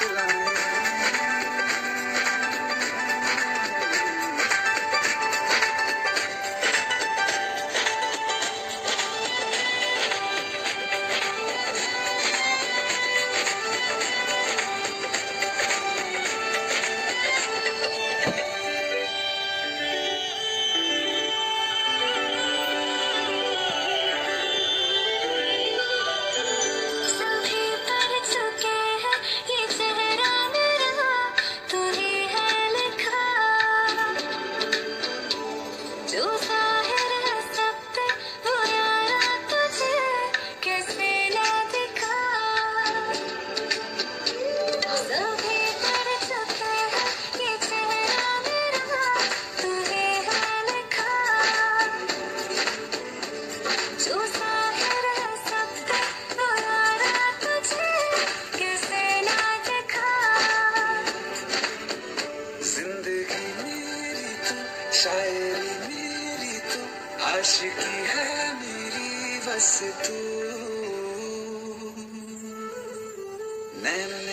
Right. शायरी मेरी तो आशिकी है मेरी बस तू। नैन